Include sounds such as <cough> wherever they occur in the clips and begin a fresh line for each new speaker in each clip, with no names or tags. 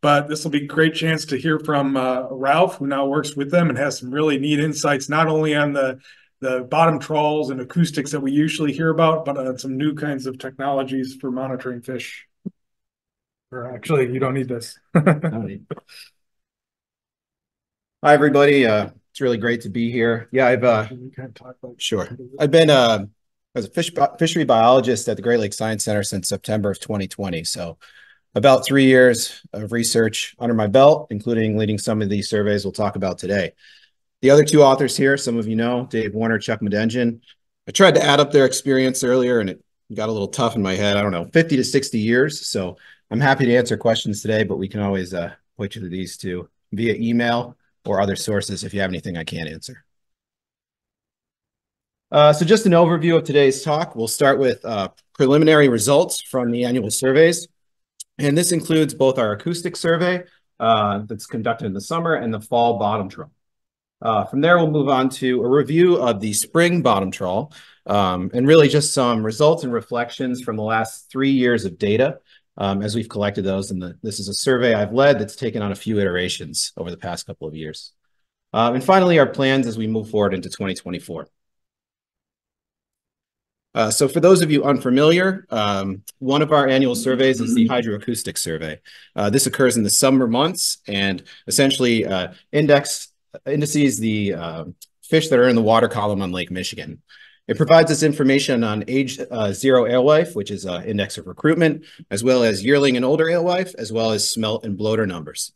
but this will be a great chance to hear from uh, Ralph, who now works with them and has some really neat insights, not only on the the bottom trawls and acoustics that we usually hear about, but on some new kinds of technologies for monitoring fish. Or actually, you don't need this. <laughs>
Hi, everybody. Uh, it's really great to be here. Yeah, I've uh, sure. I've been uh, as a fish fishery biologist at the Great Lakes Science Center since September of 2020. So about three years of research under my belt, including leading some of these surveys we'll talk about today. The other two authors here, some of you know, Dave Warner, Chuck Madenjian. I tried to add up their experience earlier and it got a little tough in my head. I don't know, 50 to 60 years. So I'm happy to answer questions today, but we can always uh, point you to these two via email or other sources if you have anything I can't answer. Uh, so just an overview of today's talk. We'll start with uh, preliminary results from the annual surveys. And this includes both our acoustic survey uh, that's conducted in the summer and the fall bottom trawl. Uh, from there, we'll move on to a review of the spring bottom trawl um, and really just some results and reflections from the last three years of data um, as we've collected those. And this is a survey I've led that's taken on a few iterations over the past couple of years. Um, and finally, our plans as we move forward into 2024. Uh, so for those of you unfamiliar, um, one of our annual surveys is the hydroacoustic survey. Uh, this occurs in the summer months and essentially uh, index indices the uh, fish that are in the water column on Lake Michigan. It provides us information on age uh, zero alewife, which is an index of recruitment, as well as yearling and older alewife, as well as smelt and bloater numbers.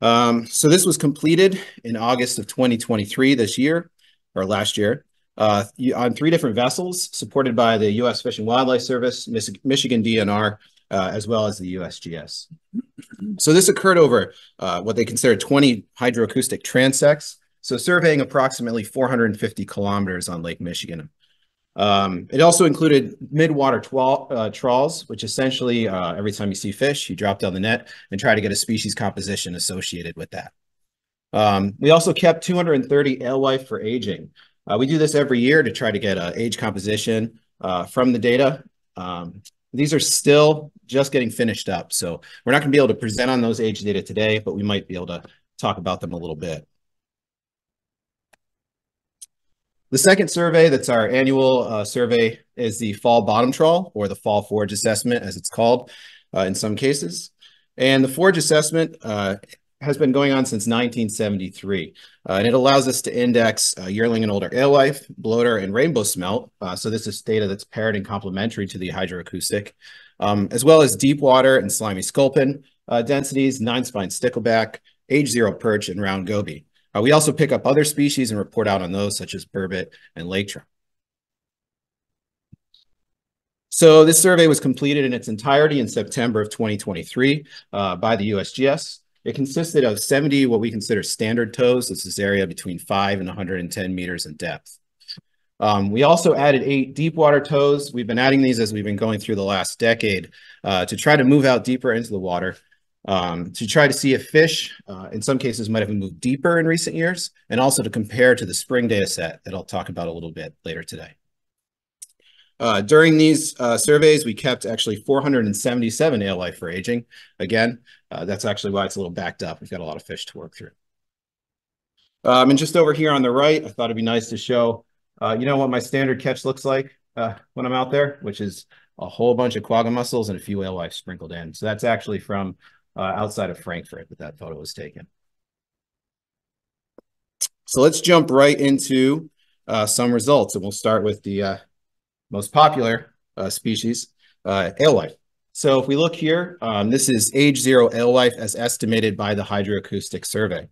Um, so this was completed in August of 2023 this year, or last year, uh, on three different vessels supported by the U.S. Fish and Wildlife Service, Michigan DNR, uh, as well as the USGS. So this occurred over uh, what they consider 20 hydroacoustic transects, so surveying approximately 450 kilometers on Lake Michigan. Um, it also included midwater uh, trawls, which essentially uh, every time you see fish, you drop down the net and try to get a species composition associated with that. Um, we also kept 230 alewife for aging. Uh, we do this every year to try to get an age composition uh, from the data. Um, these are still just getting finished up, so we're not going to be able to present on those age data today, but we might be able to talk about them a little bit. The second survey, that's our annual uh, survey, is the fall bottom trawl or the fall forage assessment, as it's called uh, in some cases. And the forage assessment uh, has been going on since 1973, uh, and it allows us to index uh, yearling and older alewife, bloater, and rainbow smelt. Uh, so this is data that's paired and complementary to the hydroacoustic, um, as well as deep water and slimy sculpin densities, nine spine stickleback, age zero perch, and round goby. Uh, we also pick up other species and report out on those, such as burbot and lake trout. So this survey was completed in its entirety in September of 2023 uh, by the USGS. It consisted of 70 what we consider standard tows. This is area between 5 and 110 meters in depth. Um, we also added eight deep water tows. We've been adding these as we've been going through the last decade uh, to try to move out deeper into the water um, to try to see if fish, uh, in some cases, might have moved deeper in recent years, and also to compare to the spring data set that I'll talk about a little bit later today. Uh, during these uh, surveys, we kept actually 477 alewife for aging. Again, uh, that's actually why it's a little backed up. We've got a lot of fish to work through. Um, and just over here on the right, I thought it'd be nice to show, uh, you know what my standard catch looks like uh, when I'm out there, which is a whole bunch of quagga mussels and a few alewife sprinkled in. So that's actually from uh, outside of Frankfort that that photo was taken. So let's jump right into some results, and we'll start with the most popular uh, species, uh, alewife. So if we look here, um, this is age zero alewife as estimated by the hydroacoustic survey.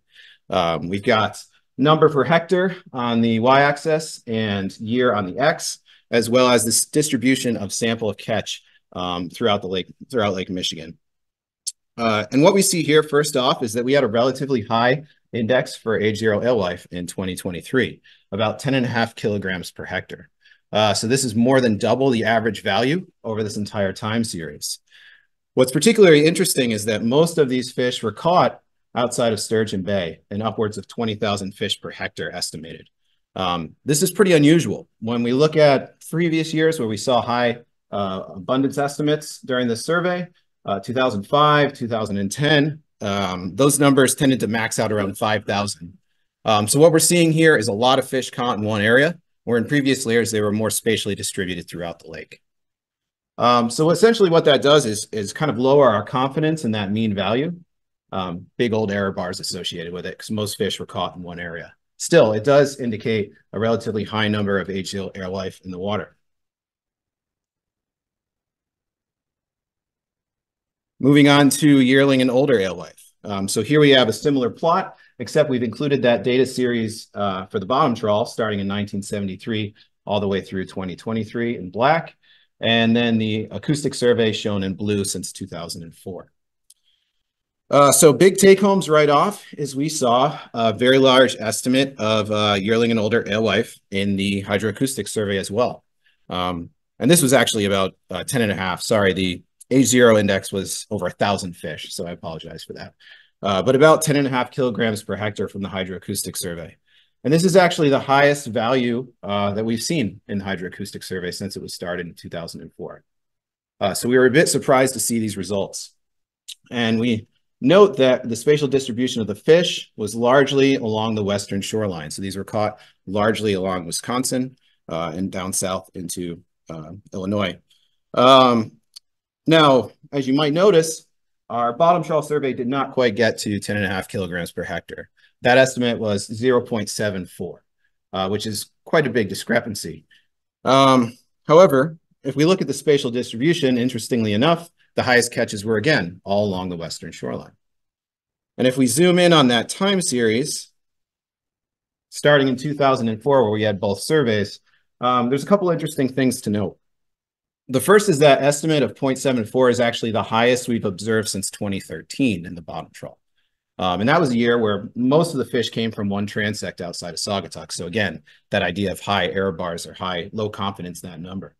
Um, we've got number per hectare on the y-axis and year on the x, as well as this distribution of sample of catch um, throughout the lake, throughout Lake Michigan. Uh, and what we see here, first off, is that we had a relatively high index for age zero alewife in 2023, about 10 and a half kilograms per hectare. Uh, so this is more than double the average value over this entire time series. What's particularly interesting is that most of these fish were caught outside of Sturgeon Bay and upwards of 20,000 fish per hectare estimated. Um, this is pretty unusual. When we look at previous years where we saw high uh, abundance estimates during the survey, uh, 2005, 2010, um, those numbers tended to max out around 5,000. Um, so what we're seeing here is a lot of fish caught in one area, where in previous layers, they were more spatially distributed throughout the lake. Um, so essentially what that does is, is kind of lower our confidence in that mean value. Um, big old error bars associated with it because most fish were caught in one area. Still, it does indicate a relatively high number of age-zero alewife in the water. Moving on to yearling and older alewife. Um, so here we have a similar plot, except we've included that data series uh, for the bottom trawl starting in 1973 all the way through 2023 in black, and then the acoustic survey shown in blue since 2004. Uh, so big take homes right off is we saw a very large estimate of uh, yearling and older alewife in the hydroacoustic survey as well. Um, and this was actually about uh, 10 and a half. Sorry, the age zero index was over a thousand fish, so I apologize for that. Uh, but about 10 and a half kilograms per hectare from the hydroacoustic survey. And this is actually the highest value uh, that we've seen in the hydroacoustic survey since it was started in 2004. Uh, so we were a bit surprised to see these results. And we note that the spatial distribution of the fish was largely along the western shoreline. So these were caught largely along Wisconsin uh, and down south into uh, Illinois. Um, now, as you might notice, our bottom trawl survey did not quite get to 10 and a half kilograms per hectare. That estimate was 0.74, uh, which is quite a big discrepancy. Um, however, if we look at the spatial distribution, interestingly enough, the highest catches were again all along the western shoreline. And if we zoom in on that time series, starting in 2004, where we had both surveys, um, there's a couple interesting things to note. The first is that estimate of 0.74 is actually the highest we've observed since 2013 in the bottom trawl. Um, and that was a year where most of the fish came from one transect outside of Saugatuck. So again, that idea of high error bars or high, low confidence in that number.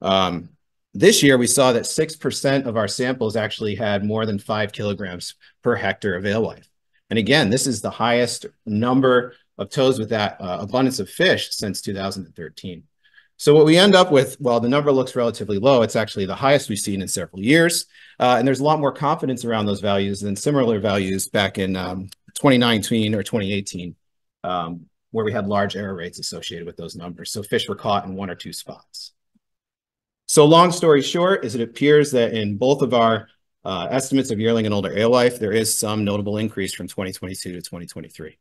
Um, this year, we saw that 6% of our samples actually had more than five kilograms per hectare of alewife. And again, this is the highest number of tows with that uh, abundance of fish since 2013. So what we end up with, while the number looks relatively low, it's actually the highest we've seen in several years. Uh, and there's a lot more confidence around those values than similar values back in um, 2019 or 2018, um, where we had large error rates associated with those numbers. So fish were caught in one or two spots. So long story short is it appears that in both of our uh, estimates of yearling and older alewife, there is some notable increase from 2022 to 2023.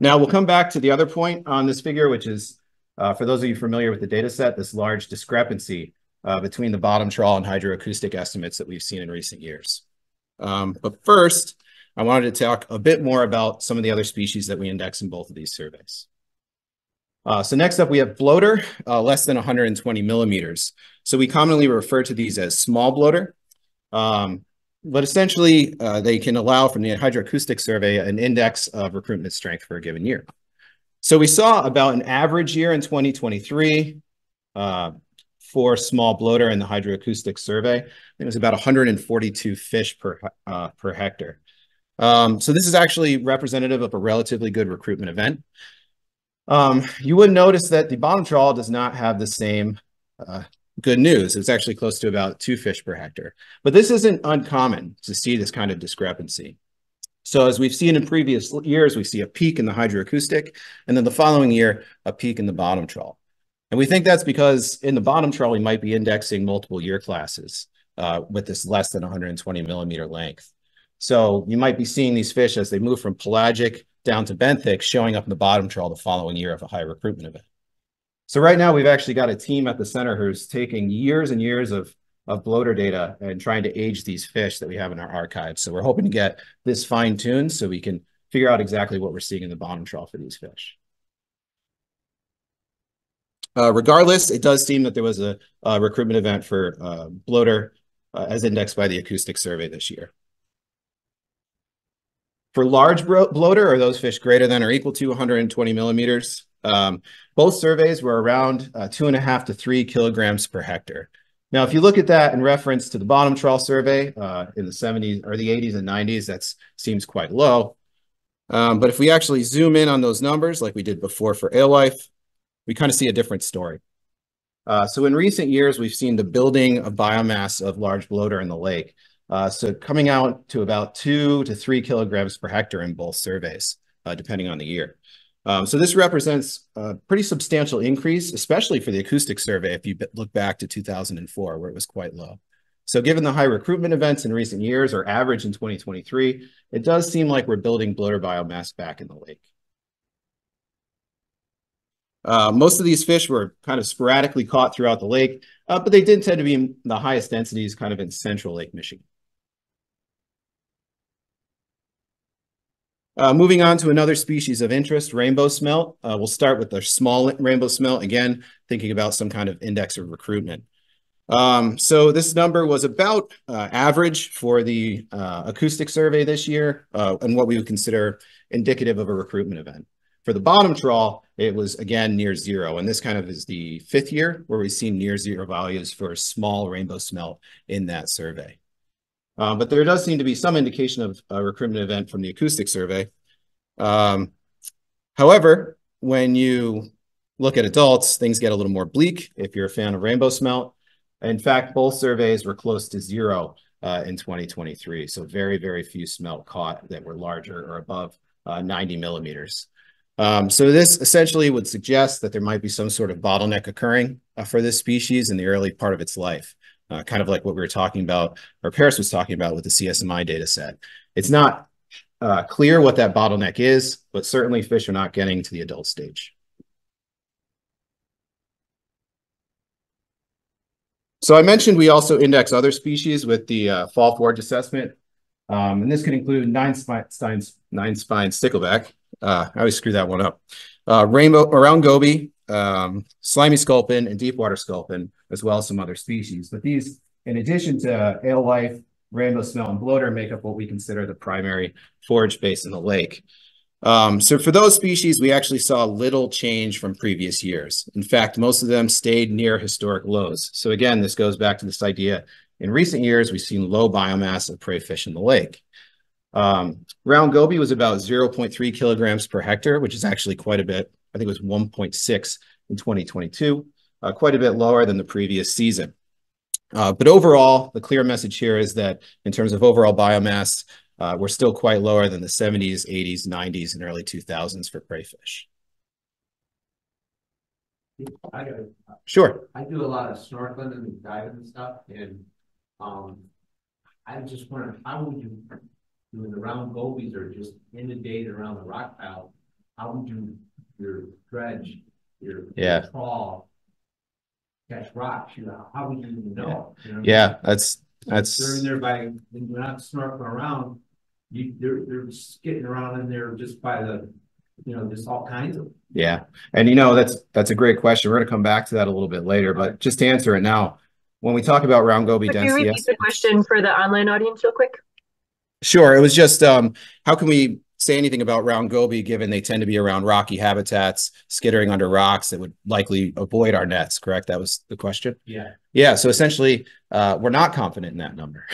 Now we'll come back to the other point on this figure, which is uh, for those of you familiar with the data set, this large discrepancy uh, between the bottom trawl and hydroacoustic estimates that we've seen in recent years. Um, but first, I wanted to talk a bit more about some of the other species that we index in both of these surveys. Uh, so next up, we have bloater, uh, less than 120 millimeters. So we commonly refer to these as small bloater. Um, but essentially, uh, they can allow from the hydroacoustic survey an index of recruitment strength for a given year. So we saw about an average year in 2023 uh, for small bloater in the hydroacoustic survey. I think It was about 142 fish per, uh, per hectare. Um, so this is actually representative of a relatively good recruitment event. Um, you would notice that the bottom trawl does not have the same uh, good news. It's actually close to about two fish per hectare. But this isn't uncommon to see this kind of discrepancy. So as we've seen in previous years, we see a peak in the hydroacoustic, and then the following year, a peak in the bottom trawl. And we think that's because in the bottom trawl, we might be indexing multiple year classes uh, with this less than 120 millimeter length. So you might be seeing these fish as they move from pelagic down to benthic showing up in the bottom trawl the following year of a high recruitment event. So right now we've actually got a team at the center who's taking years and years of of bloater data and trying to age these fish that we have in our archives. So we're hoping to get this fine tuned so we can figure out exactly what we're seeing in the bottom trawl for these fish. Uh, regardless, it does seem that there was a, a recruitment event for uh, bloater uh, as indexed by the acoustic survey this year. For large bloater, or those fish greater than or equal to 120 millimeters, um, both surveys were around uh, two and a half to three kilograms per hectare. Now, if you look at that in reference to the bottom trawl survey uh, in the 70s or the 80s and 90s, that seems quite low. Um, but if we actually zoom in on those numbers like we did before for alewife, we kind of see a different story. Uh, so in recent years, we've seen the building of biomass of large bloater in the lake. Uh, so coming out to about two to three kilograms per hectare in both surveys, uh, depending on the year. Um, so this represents a pretty substantial increase, especially for the acoustic survey, if you look back to 2004, where it was quite low. So given the high recruitment events in recent years, or average in 2023, it does seem like we're building bloater biomass back in the lake. Uh, most of these fish were kind of sporadically caught throughout the lake, uh, but they did tend to be in the highest densities kind of in central Lake Michigan. Uh, moving on to another species of interest, rainbow smelt. Uh, we'll start with the small rainbow smelt, again, thinking about some kind of index of recruitment. Um, so this number was about uh, average for the uh, acoustic survey this year uh, and what we would consider indicative of a recruitment event. For the bottom trawl, it was again near zero. And this kind of is the fifth year where we've seen near zero values for small rainbow smelt in that survey. Um, but there does seem to be some indication of a recruitment event from the acoustic survey. Um, however, when you look at adults, things get a little more bleak if you're a fan of rainbow smelt. In fact, both surveys were close to zero uh, in 2023. So very, very few smelt caught that were larger or above uh, 90 millimeters. Um, so this essentially would suggest that there might be some sort of bottleneck occurring uh, for this species in the early part of its life uh, kind of like what we were talking about, or Paris was talking about with the CSMI data set. It's not uh, clear what that bottleneck is, but certainly fish are not getting to the adult stage. So I mentioned we also index other species with the uh, fall forage assessment. Um, and this could include nine spine, nine spine stickleback. Uh, I always screw that one up. Uh, rainbow around goby, um, slimy sculpin, and deepwater sculpin as well as some other species. But these, in addition to alewife, rainbow smelt, and bloater, make up what we consider the primary forage base in the lake. Um, so for those species, we actually saw little change from previous years. In fact, most of them stayed near historic lows. So again, this goes back to this idea. In recent years, we've seen low biomass of prey fish in the lake. Um, round goby was about 0.3 kilograms per hectare, which is actually quite a bit. I think it was 1.6 in 2022 uh, quite a bit lower than the previous season. Uh, but overall, the clear message here is that in terms of overall biomass, uh, we're still quite lower than the 70s, 80s, 90s, and early 2000s for prey fish.
I got
Sure.
I do a lot of snorkeling and diving and stuff, and um, I just wonder how would you doing the round gobies or just inundated around the rock pile? How would you your dredge, your
yeah.
trawl catch rocks, you know, how would you even know?
You know yeah, that's that's
they're in there by when you're not snorkeling around, you they're they're skidding around in there just by the you know, just all kinds of
yeah. And you know, that's that's a great question. We're gonna come back to that a little bit later, but just to answer it now, when we talk about round goby
Could
density.
you repeat the question for the online audience real quick?
Sure. It was just um, how can we say anything about round goby, given they tend to be around rocky habitats, skittering under rocks that would likely avoid our nets, correct? That was the question?
Yeah.
Yeah. So essentially, uh, we're not confident in that number.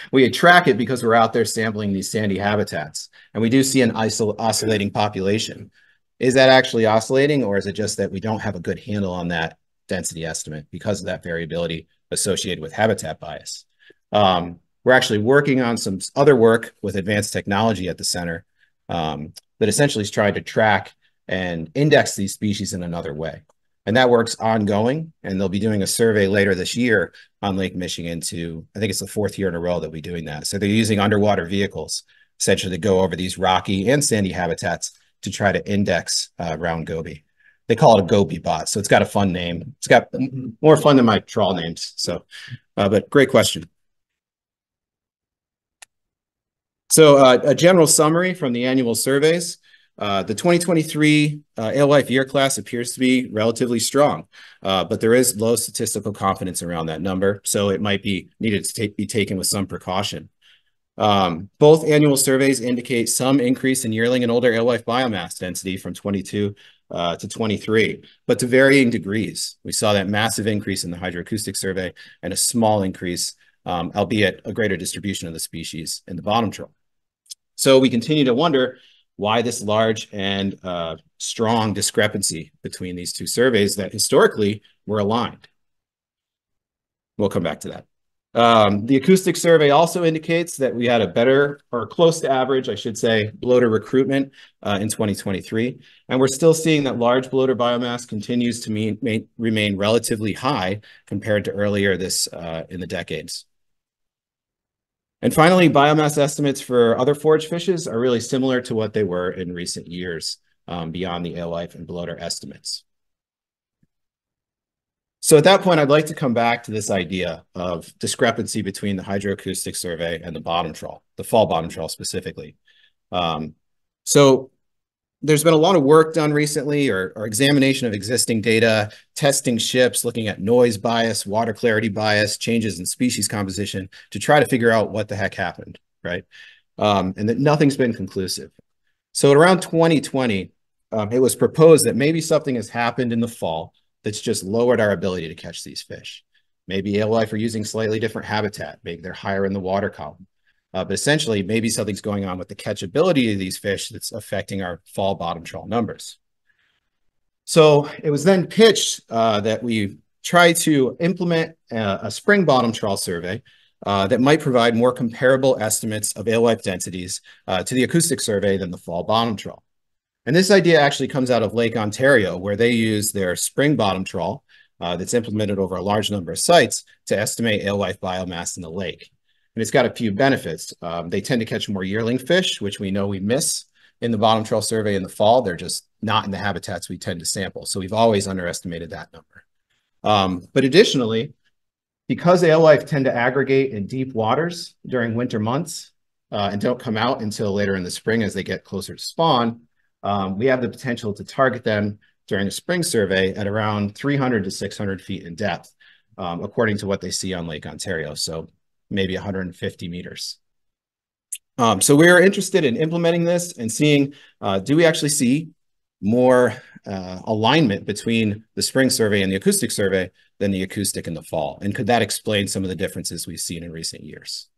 <laughs> we track it because we're out there sampling these sandy habitats, and we do see an oscillating population. Is that actually oscillating, or is it just that we don't have a good handle on that density estimate because of that variability associated with habitat bias? Um, we're actually working on some other work with advanced technology at the center um, that essentially is trying to track and index these species in another way. And that work's ongoing. And they'll be doing a survey later this year on Lake Michigan to, I think it's the fourth year in a row that we're doing that. So they're using underwater vehicles essentially to go over these rocky and sandy habitats to try to index uh, round goby. They call it a goby bot. So it's got a fun name. It's got more fun than my trawl names. So, uh, but great question. So uh, a general summary from the annual surveys. Uh, the 2023 uh, alewife year class appears to be relatively strong, uh, but there is low statistical confidence around that number, so it might be needed to be taken with some precaution. Um, both annual surveys indicate some increase in yearling and older alewife biomass density from 22 uh, to 23, but to varying degrees. We saw that massive increase in the hydroacoustic survey and a small increase, um, albeit a greater distribution of the species in the bottom trawl. So we continue to wonder why this large and uh, strong discrepancy between these two surveys that historically were aligned. We'll come back to that. Um, the acoustic survey also indicates that we had a better or close to average, I should say, bloater recruitment uh, in 2023. And we're still seeing that large bloater biomass continues to mean, main, remain relatively high compared to earlier this uh, in the decades. And finally, biomass estimates for other forage fishes are really similar to what they were in recent years um, beyond the alewife and bloater estimates. So at that point, I'd like to come back to this idea of discrepancy between the hydroacoustic survey and the bottom trawl, the fall bottom trawl specifically. Um, so there's been a lot of work done recently or, or, examination of existing data, testing ships, looking at noise bias, water clarity bias, changes in species composition to try to figure out what the heck happened, right? Um, and that nothing's been conclusive. So around 2020, um, it was proposed that maybe something has happened in the fall that's just lowered our ability to catch these fish. Maybe alewife are using slightly different habitat. Maybe they're higher in the water column. Uh, but essentially, maybe something's going on with the catchability of these fish that's affecting our fall bottom trawl numbers. So it was then pitched uh, that we try to implement a, a spring bottom trawl survey uh, that might provide more comparable estimates of alewife densities uh, to the acoustic survey than the fall bottom trawl. And this idea actually comes out of Lake Ontario, where they use their spring bottom trawl uh, that's implemented over a large number of sites to estimate alewife biomass in the lake. And it's got a few benefits. Um, they tend to catch more yearling fish, which we know we miss in the bottom trawl survey in the fall. They're just not in the habitats we tend to sample. So we've always underestimated that number. Um, but additionally, because alewife tend to aggregate in deep waters during winter months uh, and don't come out until later in the spring as they get closer to spawn, um, we have the potential to target them during a spring survey at around 300 to 600 feet in depth, um, according to what they see on Lake Ontario. So maybe 150 meters. Um, so we're interested in implementing this and seeing, uh, do we actually see more uh, alignment between the spring survey and the acoustic survey than the acoustic in the fall? And could that explain some of the differences we've seen in recent years?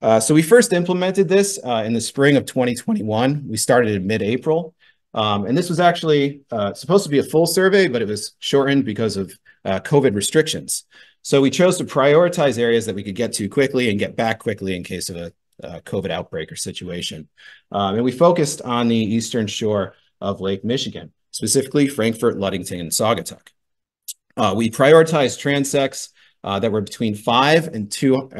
Uh, so we first implemented this uh, in the spring of 2021. We started in mid-April. Um, and this was actually uh, supposed to be a full survey, but it was shortened because of uh, COVID restrictions. So we chose to prioritize areas that we could get to quickly and get back quickly in case of a, a COVID outbreak or situation. Um, and we focused on the eastern shore of Lake Michigan, specifically Frankfort, Ludington, and Saugatuck. Uh, we prioritized transects uh, that were between five and two,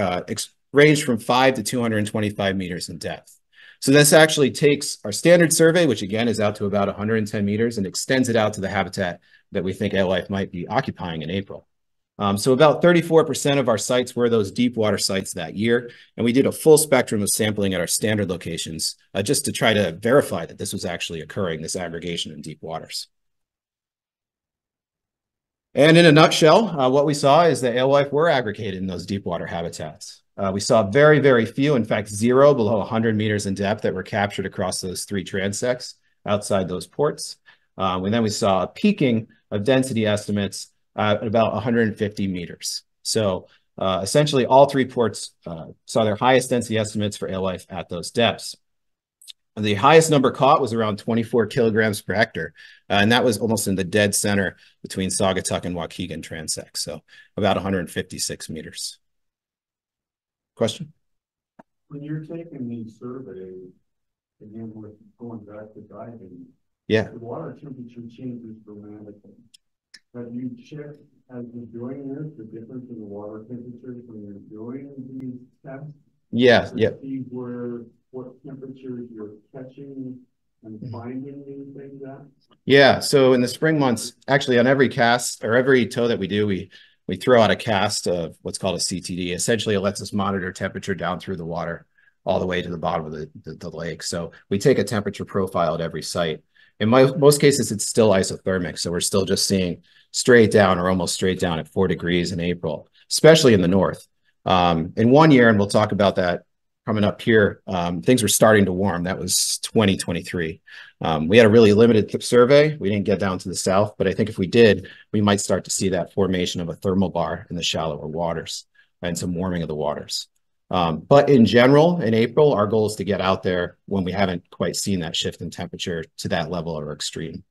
range from 5 to 225 meters in depth. So this actually takes our standard survey, which again is out to about 110 meters, and extends it out to the habitat that we think alewife might be occupying in April. Um, so about 34% of our sites were those deep water sites that year, and we did a full spectrum of sampling at our standard locations uh, just to try to verify that this was actually occurring, this aggregation in deep waters. And in a nutshell, uh, what we saw is that alewife were aggregated in those deep water habitats. Uh, we saw very, very few, in fact, zero below 100 meters in depth that were captured across those three transects outside those ports. Um, and then we saw a peaking of density estimates at about 150 meters. So uh, essentially all three ports uh, saw their highest density estimates for alewife at those depths. The highest number caught was around 24 kilograms per hectare. Uh, and that was almost in the dead center between Saugatuck and Waukegan transects, So about 156 meters. Question?
When you're taking these surveys, again, with going back to diving.
Yeah.
The water temperature changes dramatically. Have you checked as you're doing this, the difference in the water temperatures when you're doing these tests?
Yeah, yeah.
See where, what temperatures you're catching and
Mm-hmm.
finding these things at?
Yeah. So in the spring months, actually on every cast or every tow that we do, we we throw out a cast of what's called a CTD. Essentially, it lets us monitor temperature down through the water all the way to the bottom of the, the, the lake. So we take a temperature profile at every site. In my, most cases, it's still isothermic. So we're still just seeing straight down or almost straight down at four degrees in April, especially in the north. Um, in one year, and we'll talk about that coming up here, um, things were starting to warm. That was 2023. Um, we had a really limited survey. We didn't get down to the south, but I think if we did, we might start to see that formation of a thermal bar in the shallower waters and some warming of the waters. Um, but in general, in April, our goal is to get out there when we haven't quite seen that shift in temperature to that level or extreme.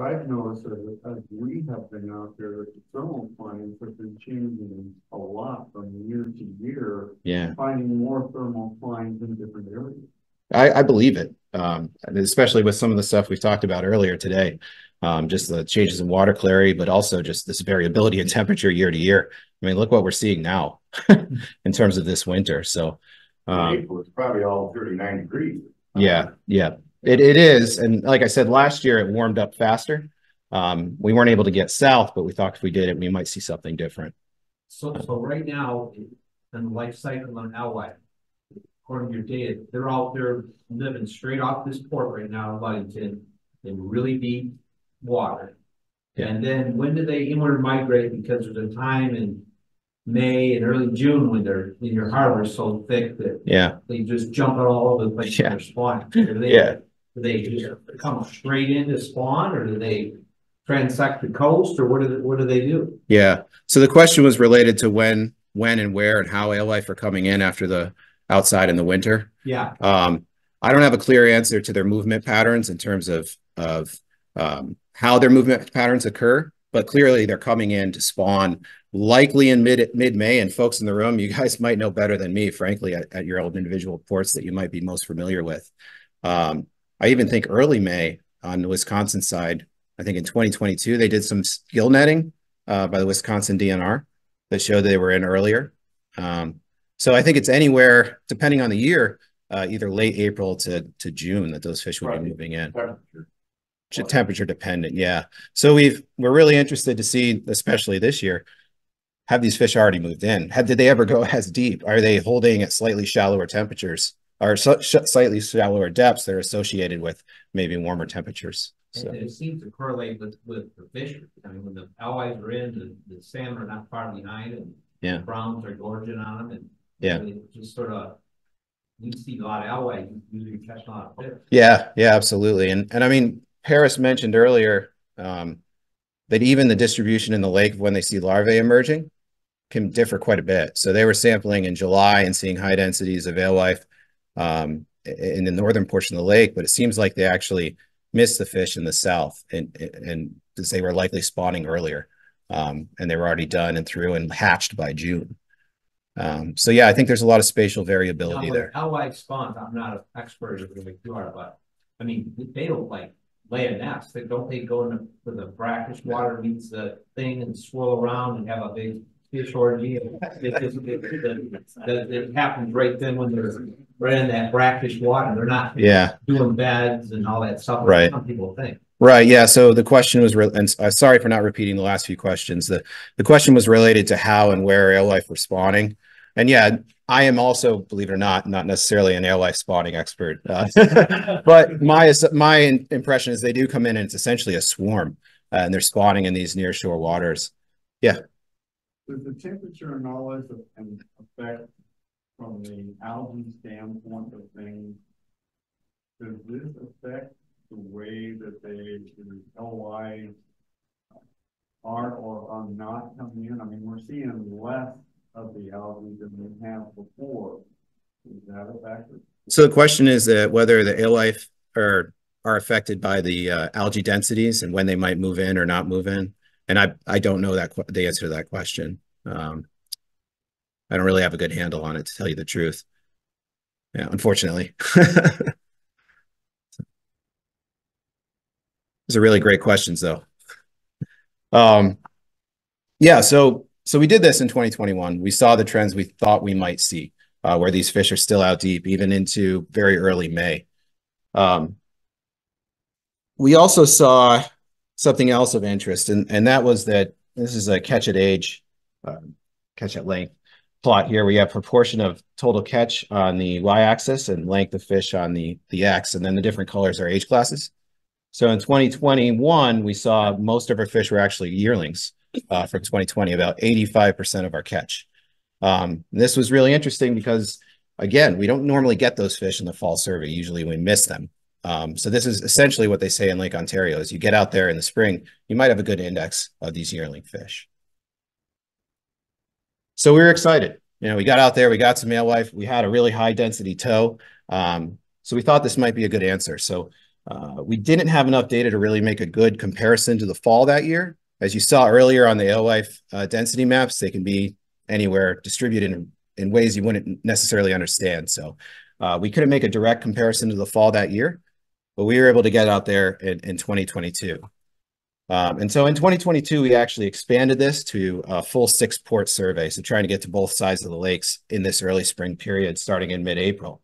I've noticed that as we have been out there, the thermal plans have been changing a lot from year to year,
Yeah.
finding more thermal lines in different areas.
I, I believe it, um, especially with some of the stuff we've talked about earlier today. Um, just the changes in water clarity, but also just this variability in temperature year to year. I mean, look what we're seeing now <laughs> in terms of this winter. So, um,
April, it's probably all thirty-nine degrees.
yeah, yeah, it, it is. And like I said, last year it warmed up faster. Um, we weren't able to get south, but we thought if we did it, we might see something different.
So, so right now, in the life cycle on Allied, according to your data, they're out there living straight off this port right now in Ludington in really deep water.
Yeah.
And then when do they inward migrate? Because there's a time in May and early June when they're, in your harbor so thick that
Yeah,
they just jump it all over the place
Yeah.
when they're spawning. They- <laughs>
Yeah.
Do they just come straight into spawn or do they transect the coast or what do, they- what do they do?
yeah. So the question was related to when, when and where and how alewife are coming in after the outside in the winter.
Yeah,
Um, I don't have a clear answer to their movement patterns in terms of, of, um, how their movement patterns occur, but clearly they're coming in to spawn likely in mid, mid-May, and folks in the room, you guys <laughs> might know better than me, frankly, at, at your own individual ports that you might be most familiar with. Um, I even think early May on the Wisconsin side, I think in twenty twenty-two, they did some gill netting, uh, by the Wisconsin DNR that showed they were in earlier. Um, so I think it's anywhere, depending on the year, uh, either late April to, to June that those fish would
Right.
be moving in.
Temperature.
Temperature dependent, yeah. So we've, we're really interested to see, especially this year, have these fish already moved in? Had, did they ever go <laughs> as deep? Are they holding at slightly shallower temperatures? Or so- sh- slightly shallower depths that are associated with maybe warmer temperatures?
and
So,
it seems to correlate with, with the fish. I mean, when the allies are in, the, the salmon are not far behind and
Yeah.
browns are gorging on them and.
Yeah.
it Just sort of, we see a lot of allies usually catch a lot of fish.
yeah, yeah, absolutely. And, and I mean, Paris mentioned earlier, um, that even the distribution in the lake when they see larvae emerging can differ quite a bit. So they were sampling in July and seeing high densities of alewife um, in the northern portion of the lake, but it seems like they actually missed the fish in the south and and they were likely spawning earlier. Um, and they were already done and through and hatched by June. Um, so yeah, I think there's a lot of spatial variability there.
How Allied spawns, I'm not an expert like you are, but, I mean, they don't like lay a nest, they don't, they go into the, the brackish water meets the thing and swirl around and have a big fish orgy. It just, it, it, it- it happens right then when they're right in that brackish water, they're not
Yeah.
doing beds and all that stuff.
Right.
Some people think.
Right, yeah, so the question was, and uh, sorry for not repeating the last few questions. The, the question was related to how and where alewife were spawning. And yeah, I am also, believe it or not, not necessarily an alewife spawning expert. uh, <laughs> But my, my impression is they do come in and it's essentially a swarm, uh, and they're spawning in these near shore waters.
Does the temperature and all this affect from the algae standpoint of things? Does this affect the way that they, the LY are or are not coming in? I mean, we're seeing less of the algae than we have before. Is that a factor?
So the question is that whether the alewife are, are affected by the uh, algae densities and when they might move in or not move in. And I, I don't know that, the answer to that question. Um, I don't really have a good handle on it, to tell you the truth. Yeah, unfortunately. <laughs> These are really great questions, though. Um, yeah, so, so we did this in 2021. We saw the trends we thought we might see uh, where these fish are still out deep, even into very early May. Um, we also saw something else of interest, and, and that was that this is a catch at age, um, catch at length plot here. We have proportion of total catch on the y-axis and length of fish on the, the x, and then the different colors are age classes. So in 2021, we saw most of our fish were actually yearlings uh, from 2020, about 85% of our catch. Um, this was really interesting because, again, we don't normally get those fish in the fall survey. Usually we miss them. Um, so this is essentially what they say in Lake Ontario is you get out there in the spring, you might have a good index of these yearling fish. So we were excited. you know, we got out there, we got some alewife, we had a really high density tow. Um, so we thought this might be a good answer. So uh, we didn't have enough data to really make a good comparison to the fall that year. As you saw earlier on the alewife uh, density maps, they can be anywhere distributed in, in ways you wouldn't necessarily understand. So uh, we couldn't make a direct comparison to the fall that year, but we were able to get out there in, in 2022. Um, and so in 2022, we actually expanded this to a full six port survey. So trying to get to both sides of the lakes in this early spring period, starting in mid-April.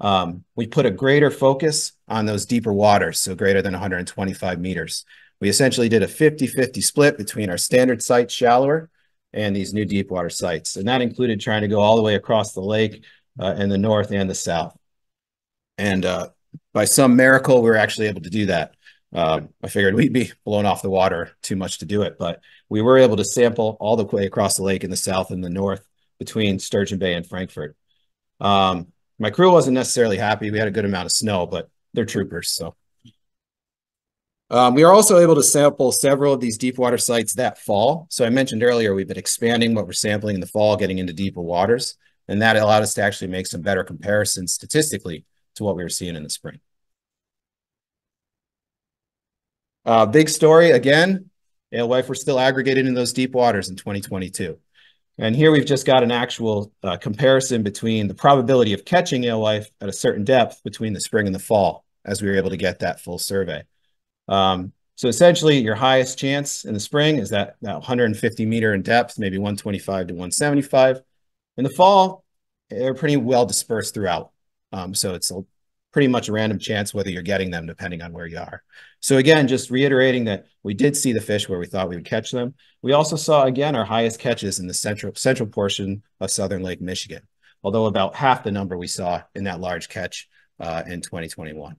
Um, we put a greater focus on those deeper waters, so greater than 125 meters. We essentially did a 50-50 split between our standard sites shallower and these new deep water sites. And that included trying to go all the way across the lake uh, in the north and the south. And uh, by some miracle, we were actually able to do that. Um, I figured we'd be blown off the water too much to do it, but we were able to sample all the way across the lake in the south and the north between Sturgeon Bay and Frankfort. Um, my crew wasn't necessarily happy. We had a good amount of snow, but they're troopers. So um, we are also able to sample several of these deep water sites that fall. So I mentioned earlier, we've been expanding what we're sampling in the fall, getting into deeper waters. And that allowed us to actually make some better comparisons statistically to what we were seeing in the spring. Uh, big story again, alewife were still aggregated in those deep waters in 2022. And here we've just got an actual uh, comparison between the probability of catching alewife at a certain depth between the spring and the fall as we were able to get that full survey. Um, so essentially your highest chance in the spring is that, that 150 meter in depth, maybe 125 to 175. In the fall, they're pretty well dispersed throughout. Um, so it's a, pretty much a random chance whether you're getting them depending on where you are. So again, just reiterating that we did see the fish where we thought we would catch them. We also saw again our highest catches in the central central portion of southern Lake Michigan, although about half the number we saw in that large catch uh, in 2021.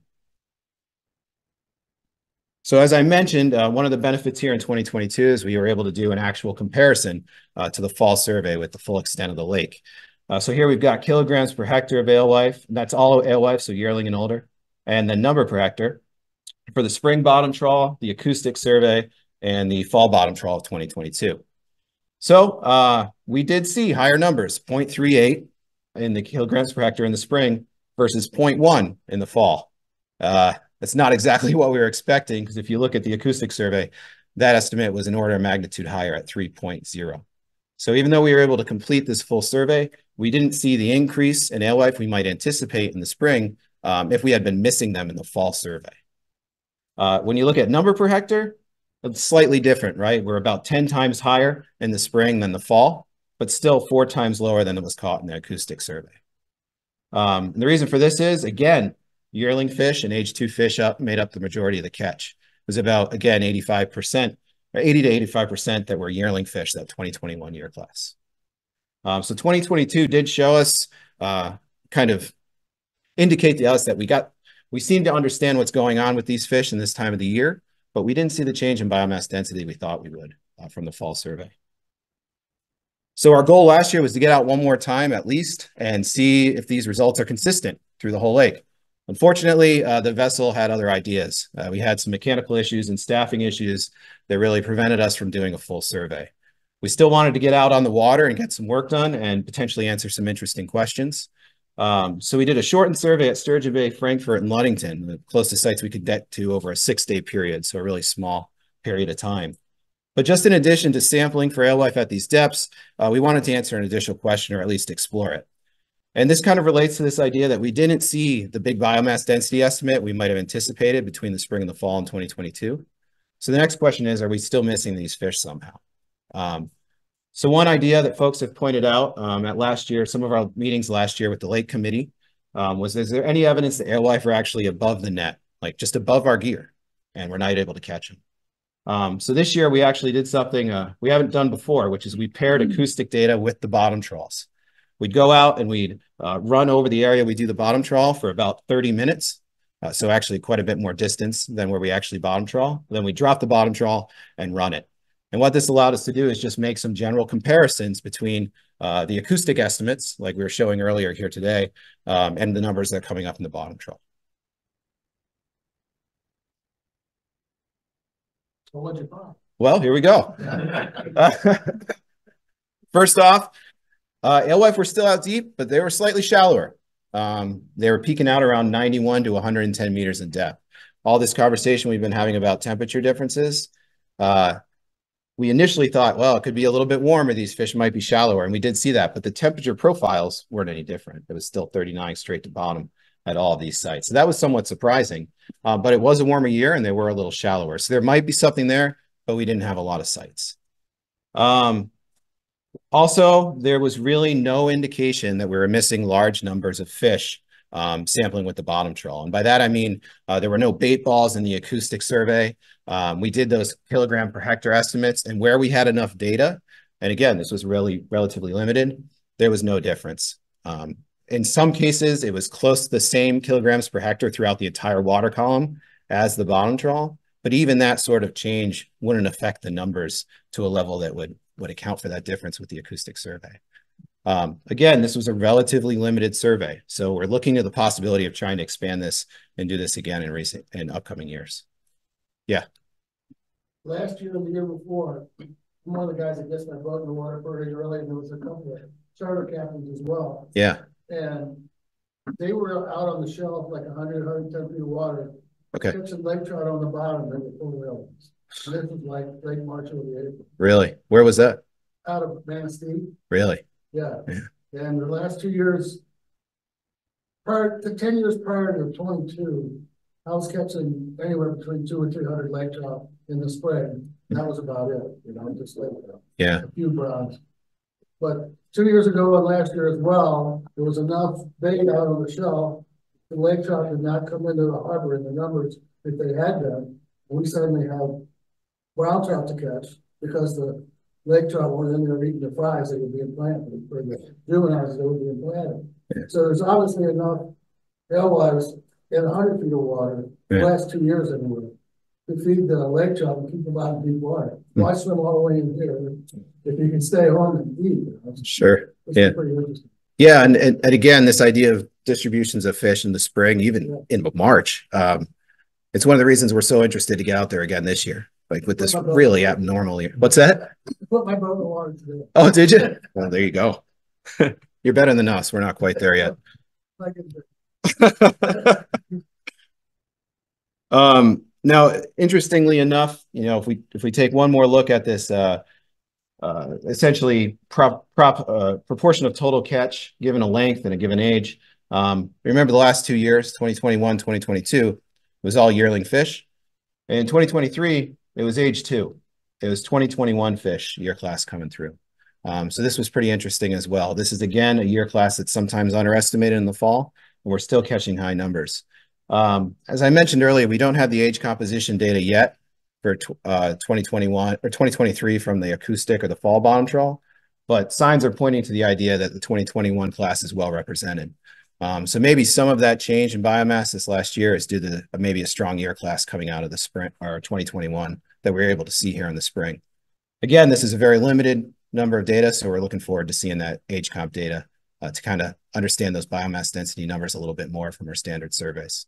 So as I mentioned, uh, one of the benefits here in 2022 is we were able to do an actual comparison uh, to the fall survey with the full extent of the lake. Uh, so here we've got kilograms per hectare of alewife. and That's all alewife, so yearling and older, and the number per hectare for the spring bottom trawl, the acoustic survey, and the fall bottom trawl of 2022. So uh, we did see higher numbers, 0.38 in the kilograms per hectare in the spring versus 0.1 in the fall. Uh, that's not exactly <laughs> what we were expecting because if you look at the acoustic survey, that estimate was an order of magnitude higher at 3.0. So even though we were able to complete this full survey, we didn't see the increase in alewife we might anticipate in the spring um, if we had been missing them in the fall survey. Uh, when you look at number per hectare, it's slightly different, right? We're about 10 times higher in the spring than the fall, but still four times lower than it was caught in the acoustic survey. Um, the reason for this is, again, yearling fish and age two fish up made up the majority of the catch. It was about, again, 85%, or 80 to 85% that were yearling fish, that 2021 year class. Um, so 2022 did show us, uh, kind of indicate to us that we got, we seem to understand what's going on with these fish in this time of the year, but we didn't see the change in biomass density we thought we would uh, from the fall survey. So our goal last year was to get out one more time at least and see if these results are consistent through the whole lake. Unfortunately, uh, the vessel had other ideas. Uh, we had some mechanical issues and staffing issues that really prevented us from doing a full survey. We still wanted to get out on the water and get some work done and potentially answer some interesting questions. Um, so we did a shortened survey at Sturgeon Bay, Frankfort, and Ludington, the closest sites we could get to over a six-day period, so a really small period of time. But just in addition to sampling for alewife at these depths, uh, we wanted to answer an additional question or at least explore it. And this kind of relates to this idea that we didn't see the big biomass density estimate we might have anticipated between the spring and the fall in 2022. So the next question is, are we still missing these fish somehow? Um, so one idea that folks have pointed out um, at last year, some of our meetings last year with the lake committee, um, was is there any evidence that alewife are actually above the net, like just above our gear, and we're not able to catch them? Um, so this year we actually did something uh, we haven't done before, which is we paired acoustic data with the bottom trawls. We'd go out and we'd uh, run over the area we do the bottom trawl for about 30 minutes. Uh, so actually quite a bit more distance than where we actually bottom trawl. Then we drop the bottom trawl and run it. And what this allowed us to do is just make some general comparisons between uh, the acoustic estimates, like we were showing earlier here today, um, and the numbers that are coming up in the bottom trawl.
So what'd you find?
Well, here we go. <laughs> First off, Uh, alewife were still out deep, but they were slightly shallower. Um, they were peaking out around 91 to 110 meters in depth. All this conversation we've been having about temperature differences, uh, we initially thought, well, it could be a little bit warmer. These fish might be shallower. And we did see that, but the temperature profiles weren't any different. It was still 39 straight to bottom at all these sites. So that was somewhat surprising, uh, but it was a warmer year and they were a little shallower. So there might be something there, but we didn't have a lot of sites. Um, also, there was really no indication that we were missing large numbers of fish um, sampling with the bottom trawl. And by that, I mean, uh, there were no bait balls in the acoustic survey. Um, we did those kilogram per hectare estimates and where we had enough data, and again, this was really relatively limited, there was no difference. Um, in some cases, it was close to the same kilograms per hectare throughout the entire water column as the bottom trawl, but even that sort of change wouldn't affect the numbers to a level that would, would account for that difference with the acoustic survey. Um, again, this was a relatively limited survey, so we're looking at the possibility of trying to expand this and do this again in recent in upcoming years. Yeah.
Last year and the year before, one of the guys that gets my boat in the water pretty early, and there was a couple of charter captains as well.
Yeah,
And they were out on the shelf like 100, 110 feet of water.
Okay.
Catching lake trout on the bottom, they the full whales. This was like late March or April,
really? Where was that?
out of Manistee,
Really?
Yeah. And the last two years, prior, the ten years prior to twenty-two, I was catching anywhere between two and three hundred lake trout in the spring. Mm-hmm. That was about it, you know, just like
Yeah,
a few browns. But two years ago and last year as well, there was enough bait out on the shelf. The lake trout did not come into the harbor in the numbers that they had been. We suddenly have brown trout to catch because the lake trout weren't in there eating the fries that were being planted, or the juveniles that were being planted.
Yeah.
So there's obviously enough alewives in hundred feet of water, the last two years anyway, to feed the lake trout and keep them out of deep water. Why swim all the way in here if you can stay home and eat? you know?
sure.
It's
Yeah. Yeah, and, and, and again, this idea of distributions of fish in the spring, even in March, um, it's one of the reasons we're so interested to get out there again this year, like with this really abnormal year. What's that?
Put my the water today.
Oh, did you? <laughs> Well, there you go. You're better than us. We're not quite there yet. <laughs> Um, now, interestingly enough, you know, if we, if we take one more look at this, uh, uh, essentially prop, prop, uh, proportion of total catch, given a length and a given age. Um, remember the last two years, 2021, 2022, was all yearling fish. And in 2023, it was age two. It was 2021 fish year class coming through. Um, so this was pretty interesting as well. This is again, a year class that's sometimes underestimated in the fall, and we're still catching high numbers. Um, as I mentioned earlier, we don't have the age composition data yet for uh, 2021 or 2023 from the acoustic or the fall bottom trawl, but signs are pointing to the idea that the 2021 class is well represented. Um, so maybe some of that change in biomass this last year is due to the- maybe a strong year class coming out of the spring or 2021 that we we're able to see here in the spring. Again, this is a very limited number of data, so we're looking forward to seeing that age comp data uh, to kind of understand those biomass density numbers a little bit more from our standard surveys.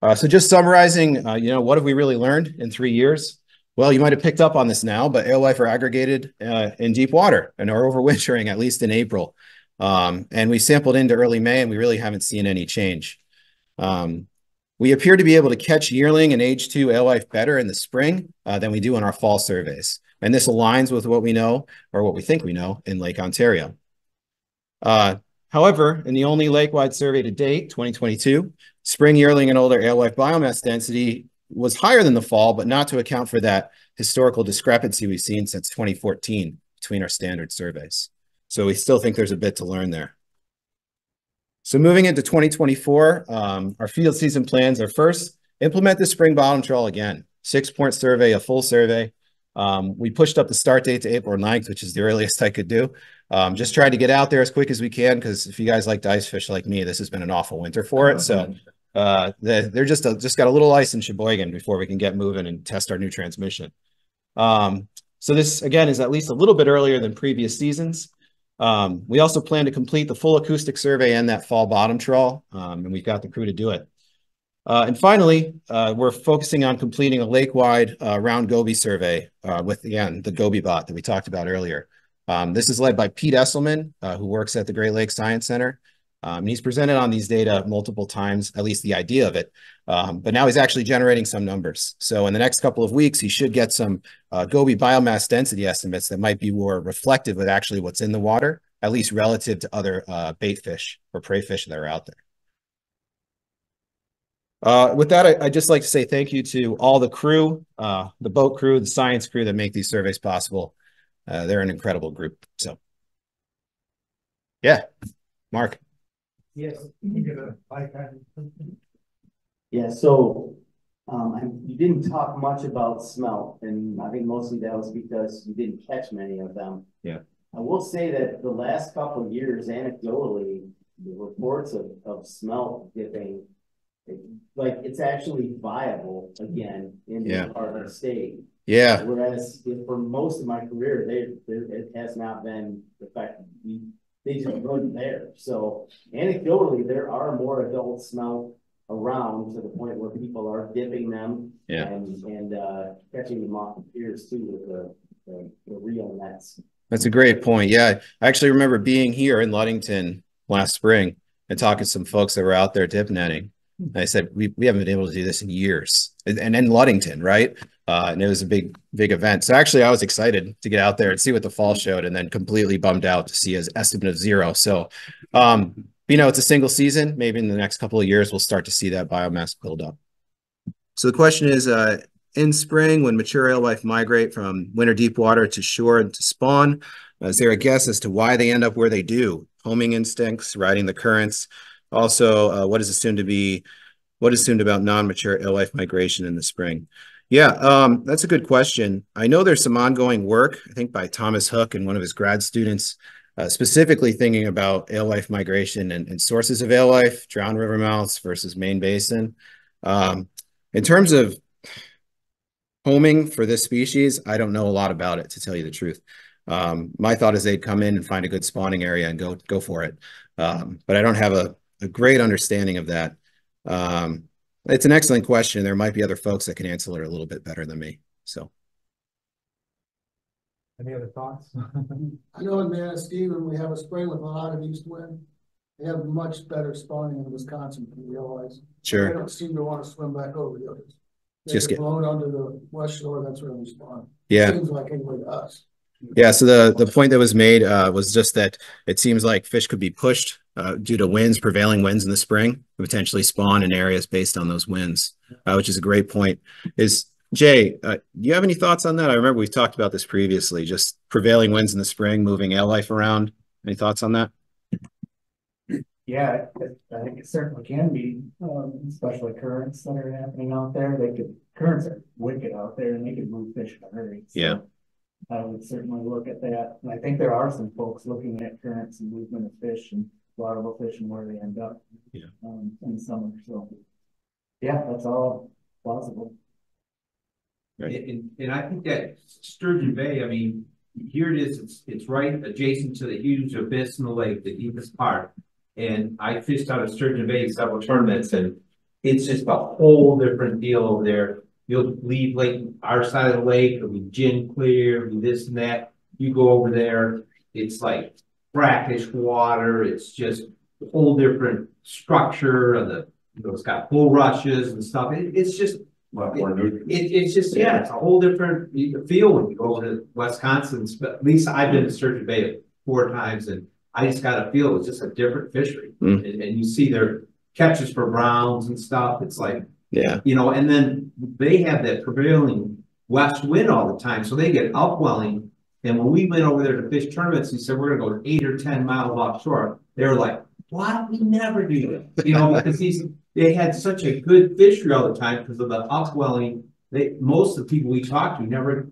Uh, so just summarizing, uh, you know, what have we really learned in three years? Well, you might have picked up on this now, but alewife are aggregated uh, in deep water and are overwintering at least in April. Um, and we sampled into early May and we really haven't seen any change. Um, we appear to be able to catch yearling and age two alewife better in the spring uh, than we do in our fall surveys. And this aligns with what we know or what we think we know in Lake Ontario. Uh, however, in the only lake-wide survey to date, 2022, spring yearling and older alewife biomass density was higher than the fall, but not to account for that historical discrepancy we've seen since 2014 between our standard surveys. So we still think there's a bit to learn there. So moving into 2024, um, our field season plans are first, implement the spring bottom trawl again, six point survey, a full survey. Um, we pushed up the start date to April 9th, which is the earliest <laughs> I could do. Um, just tried to get out there as quick as we can because if you guys like to ice fish like me, this has been an awful winter for it. So uh, they're, just a, just got a little ice in Sheboygan before we can get moving and test our new transmission. So this again is at least a little bit earlier than previous seasons. Um, we also plan to complete the full acoustic survey and that fall bottom trawl, um, and we've got the crew to do it. Uh, and finally, uh, we're focusing on completing a lake-wide uh, round goby survey uh, with, again, the goby bot that we talked about earlier. Um, this is led by Pete Esselman, uh, who works at the Great Lakes Science Center. Um, and he's presented on these data multiple times, at least the idea of it. Um, but now he's actually generating some numbers. So in the next couple of weeks, he should get some uh, Goby biomass density estimates that might be more reflective of actually what's in the water, at least relative to other uh, bait fish or prey fish that are out there. Uh, with that, I, would just like to say thank you to all the crew, uh, the boat crew, the science crew that make these surveys possible. Uh, they're an incredible group. So, yeah, Mark.
Yes.
Yeah, so, um, I- you didn't talk much about smelt, and I think mostly that was because you didn't catch many of them.
Yeah.
I will say that the last couple of years anecdotally, the reports of, of smelt dipping, it- like, it's actually viable again in
Yeah.
our our state.
Yeah,
Whereas if for most of my career, they, there, it has not been the fact, we, they just weren't there. So anecdotally, there are more adult smelt around to the point where people are dipping them.
Yeah.
And, and, uh, catching them off the piers too with the, the, the real nets.
that's a great point. Yeah, I actually remember being here in Ludington last spring and talking to some folks that were out there dip netting. And I said, we, we haven't been able to do this in years. And, and in Ludington, right? Uh, and it was a big, big event. So actually, I was excited to get out there and see what the fall showed, and then completely bummed out to see his estimate of zero. So, um, you know, it's a single season. Maybe in the next couple of years, we'll start to see that biomass build up. So the question is, uh, in spring, when mature alewife migrate from winter deep water to shore and to spawn, uh, is there a guess as to why they end up where they do? Homing instincts, riding the currents. Also, uh, what is assumed to be, what is assumed about non-mature alewife migration in the spring? Yeah, um, that's a good question. I know there's some ongoing work, I think by Tomas Höök and one of his grad students, uh, specifically thinking about alewife migration and, and sources of alewife, drowned river mouths versus main basin. Um, in terms of homing for this species, I don't know a lot about it, to tell you the truth. Um, my thought is they'd come in and find a good spawning area and go go for it. Um, but I don't have a, a great understanding of that. Um, it's an excellent question. There might be other folks that can answer it a little bit better than me. So
Any other thoughts?
I know in Manistee, we have a spring with a lot of east wind. They have much better spawning in Wisconsin than we always. They
sure.
don't seem to want to swim back over the others. They
Just
get
get-
blown under the west shore, that's where we spawn.
Yeah.
Seems like anyway to us.
Yeah, so the the point that was made uh, was just that it seems like fish could be pushed uh, due to winds, prevailing winds in the spring, potentially spawn in areas based on those winds, uh, which is a great point. Is Jay, uh, do you have any thoughts on that? I remember we've talked about this previously, just prevailing winds in the spring, moving alewife life around. Any thoughts on that?
Yeah, I- I think it certainly can be, um, especially currents that are happening out there. They could, currents are wicked out there and they could move fish in a hurry. So
Yeah.
I would certainly look at that. And I think there are some folks looking at currents and movement of fish and larval fish and where they end up.
Yeah.
Um, in the summer, so. Yeah, that's all plausible.
Right.
And, and I think that Sturgeon Bay, I mean, here it is, it's, it's right adjacent to the huge abyss in the lake, the deepest part. And I fished out of Sturgeon Bay several tournaments and it's just a whole different deal over there. You'll leave like our side of the lake, it'll be gin clear, be this and that. You go over there, it's like brackish water, it's just a whole different structure and the, you know, it's got bulrushes and stuff. It, it's just
nutrient.
it, it's just, yeah, it's a whole different feel when you go to Wisconsin, but at least I've been to Sturgeon Bay four times and I just got a feel it's just a different fishery.
Mm.
And, and you see their catches for browns and stuff. It's like,
Yeah,
you know, and then they have that prevailing west wind all the time, so they get upwelling. And when we went over there to fish tournaments, he said, we're gonna go eight or ten miles offshore. They were like, what? We never do that, you know, because these, they had such a good fishery all the time because of the upwelling. They, most of the people we talked to never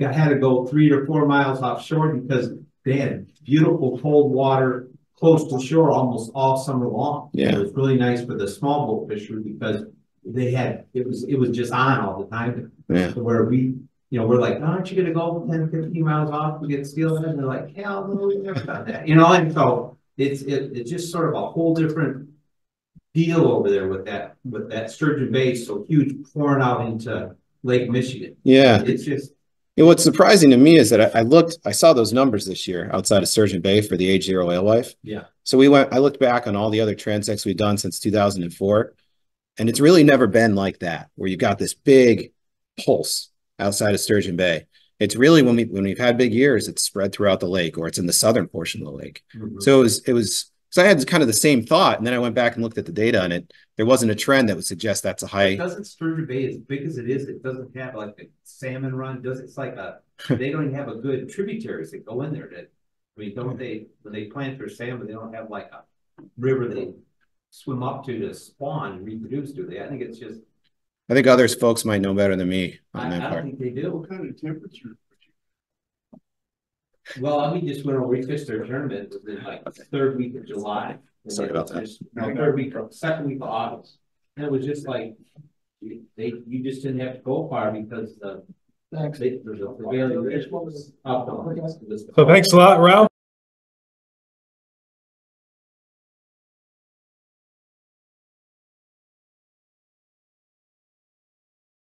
got- had to go three or four miles offshore because they had beautiful cold water close to shore almost all summer long.
Yeah.
It was really nice for the small boat fishery because they had, it was, it was just on all the time.
yeah,
Where we, you know, we're like, aren't you gonna go 10, 15 miles off to get steelhead? And they're like, hell, no, we never done that, you know, and so it's, it, it's just sort of a whole different deal over there with that, with that Sturgeon Bay's so huge pouring out into Lake Michigan.
yeah.
It's just,
know, what's surprising to me is that I, I looked, I saw those numbers this year outside of Sturgeon Bay for the age zero alewife.
Yeah.
So we went, I looked back on all the other transects we've done since two thousand and it's really never been like that, where you've got this big pulse outside of Sturgeon Bay. It's really when we, when we've had big years, it's spread throughout the lake or it's in the southern portion of the lake. Mm-hmm. So it was, it was, so I had kind of the same thought, and then I went back and looked at the data and it, there wasn't a trend that would suggest that's a high.
It doesn't Sturgeon Bay as big as it is, it doesn't have like a salmon run, does, it's like a, <laughs> they don't even have a good tributaries that go in there that. I mean, don't they, when they plant their salmon, they don't have like a river they swim up to to spawn and reproduce, do they? I think it's just,
I think others folks might know better than me on
I
that
don't
part.
think they do.
What kind of temperature?
Well, I mean, just went over, we fished their tournament, it was in like the third week of July.
Sorry about that.
just- No, third week, of second week of August, and it was just like, you- they, you just didn't have to go far because the,
Thanks.
they, there's a prevailing. wind was up.
So thanks a lot, Ralph.